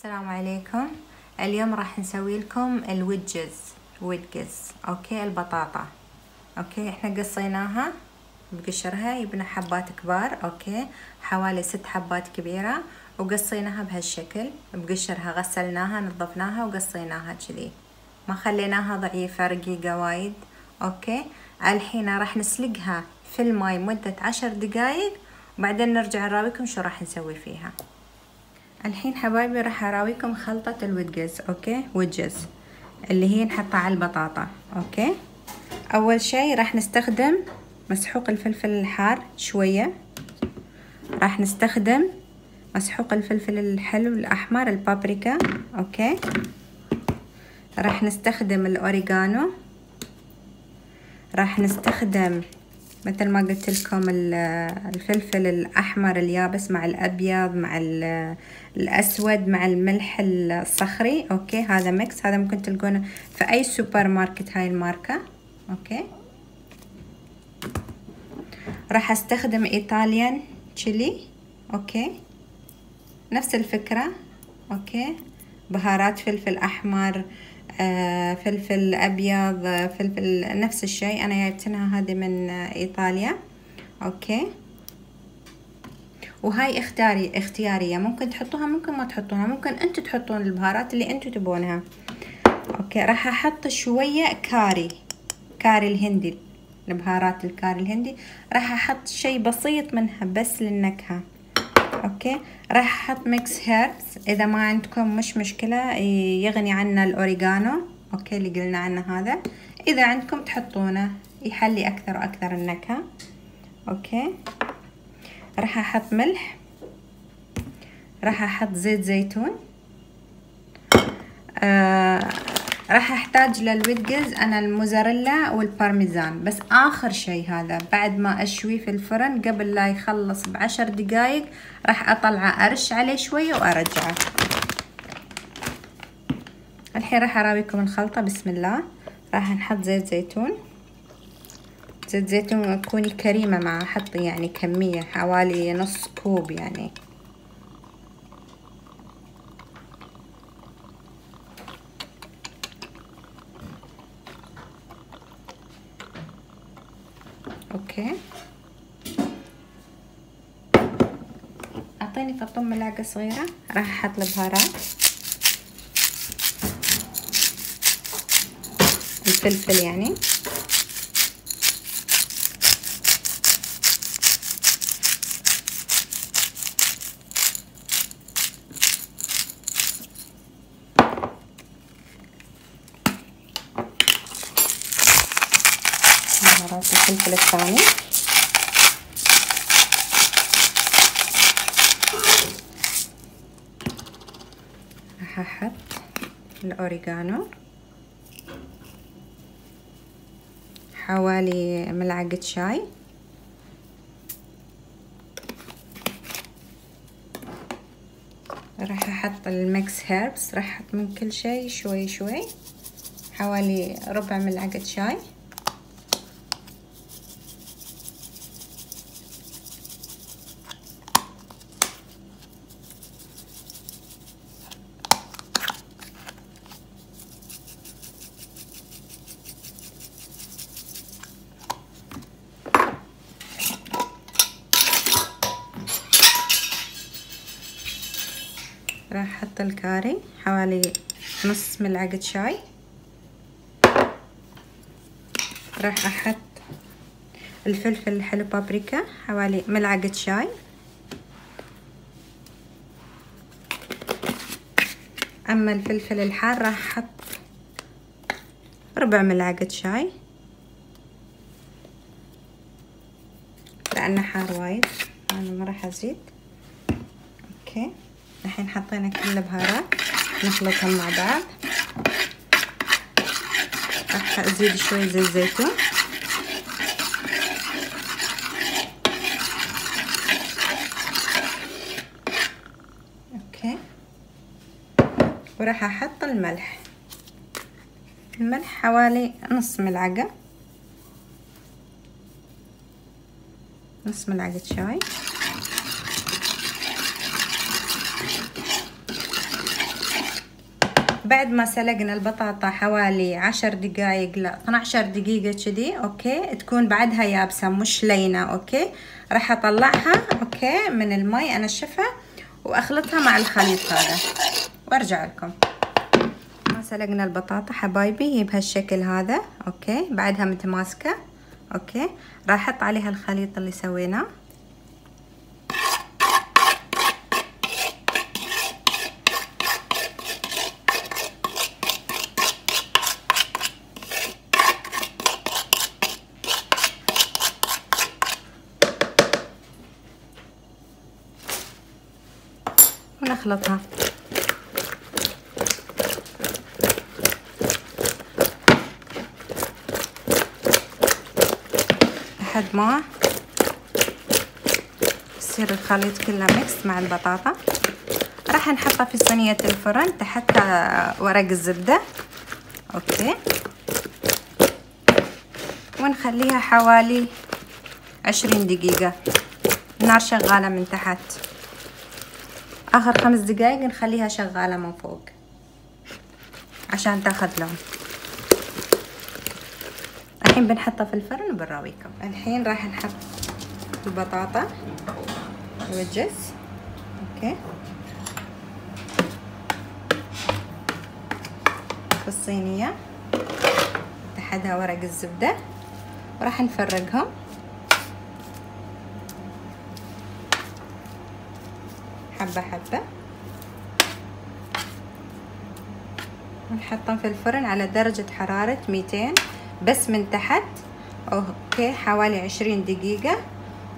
السلام عليكم. اليوم راح نسوي لكم ال wedges. wedges. okay البطاطا. okay إحنا قصيناها. بقشرها يبنى حبات كبار. okay حوالي ست حبات كبيرة. وقصيناها بهالشكل. بقشرها غسلناها نظفناها وقصيناها كذي. ما خليناها ضعيفة رقيقة وايد. okay الحين راح نسلقها في الماي مدة عشر دقايق. وبعدين نرجع نراويكم شو راح نسوي فيها. الحين حبايبي راح أراويكم خلطة ال wedges okay؟ wedges. اللي هي نحطها على البطاطا okay؟ أول شي راح نستخدم مسحوق الفلفل الحار شوية. راح نستخدم مسحوق الفلفل الحلو الأحمر البابريكا okay؟ راح نستخدم الاوريجانو راح نستخدم مثل ما قلت لكم الفلفل الأحمر اليابس مع الأبيض مع الأسود مع الملح الصخري. okay هذا mix هذا ممكن تلقونه في أي سوبر ماركت هاي الماركة. okay. راح أستخدم Italian chili okay. نفس الفكرة. okay. بهارات فلفل أحمر. آه فلفل أبيض فلفل نفس الشيء. أنا جايبتنها هذه من إيطاليا. Okay. وهاي اختياري اختيارية. ممكن تحطوها ممكن ما تحطوها ممكن أنتوا تحطون البهارات اللي أنتوا تبونها. Okay. راح أحط شوية كاري. كاري الهندي. البهارات الكاري الهندي. راح أحط شيء بسيط منها بس للنكهة. Okay. راح أحط mix herbs إذا ما عندكم مش مشكلة يغني عنا الاوريجانو okay اللي قلنا عنه هذا. إذا عندكم تحطونه يحلي أكثر وأكثر النكهة. Okay. راح أحط ملح. راح أحط زيت زيتون. آه راح أحتاج لل wedges أنا الموزاريلا والبارميزان. بس آخر شي هذا بعد ما اشويه في الفرن قبل لا يخلص بعشر دقايق راح اطلعه أرش عليه شوية وأرجعه. الحين راح أراويكم الخلطة بسم الله. راح نحط زيت زيتون. زيت زيتون تكوني كريمة مع حطي يعني كمية حوالي نص كوب يعني. أوكي أعطيني فطوم ملعقة صغيرة. راح أحط البهارات الفلفل يعني. بهارات الفلفل الثاني. راح أحط الأوريجانو. حوالي ملعقة شاي. راح أحط ال mix herbs راح أحط من كل شيء شوي شوي. حوالي ربع ملعقة شاي. الكاري حوالي نص ملعقة شاي. راح أحط الفلفل الحلو بابريكا حوالي ملعقة شاي. أما الفلفل الحار راح أحط ربع ملعقة شاي. لأنه حار وايد أنا ما راح أزيد. Okay. الحين حطينا كل البهارات نخلطهم مع بعض. راح أزيد شوي زيت زيتون okay. وراح أحط الملح. الملح حوالي نص ملعقة. نص ملعقة شاي. بعد ما سلقنا البطاطا حوالي عشر دقايق لا 12 دقيقة كذي okay؟ تكون بعدها يابسة مش لينة okay؟ راح أطلعها okay؟ من المي أنشفها وأخلطها مع الخليط هذا. وأرجع لكم. ما سلقنا البطاطا حبايبي هي بهالشكل هذا Okay؟ بعدها متماسكة okay؟ راح أحط عليها الخليط اللي سويناه. ونخلطها لحد ما يصير الخليط كله mix مع البطاطا. راح نحطها في صينية الفرن تحت ورق الزبدة okay. ونخليها حوالي عشرين دقيقة. النار شغالة من تحت. آخر خمس دقايق نخليها شغالة من فوق. عشان تاخذ لون. الحين بنحطها في الفرن وبنراويكم. الحين راح نحط البطاطا. الوجز أوكي. في الصينية. تحتها ورق الزبدة. وراح نفرقهم. حبة حبة. ونحطهم في الفرن على درجة حرارة ميتين. بس من تحت. أوكي حوالي عشرين دقيقة.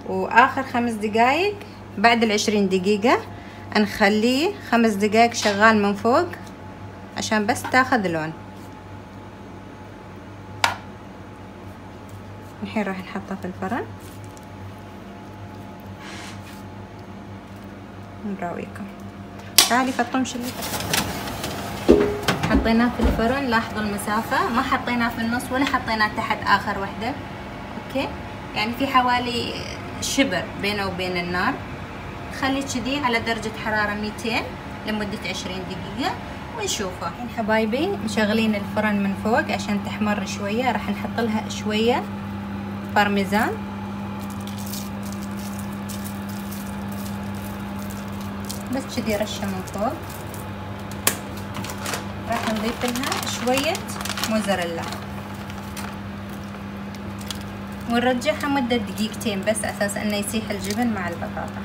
وآخر خمس دقايق بعد العشرين دقيقة نخليه خمس دقايق شغال من فوق. عشان بس تاخذ لون. الحين راح نحطه في الفرن. نراويكم تعالي فطمش اللي حطيناه في الفرن لاحظوا المسافة. ما حطيناه في النص ولا حطيناه تحت آخر وحدة. أوكي؟ يعني في حوالي شبر بينه وبين النار. خلي كذي على درجة حرارة 200 لمدة 20 دقيقة ونشوفه. الحين حبايبي مشغلين الفرن من فوق عشان تحمر شوية. راح نحط لها شوية بارميزان بس كذي رشة من فوق راح نضيف لها شوية موزاريلا. ونرجعها مدة دقيقتين بس أساس أنه يسيح الجبن مع البطاطا.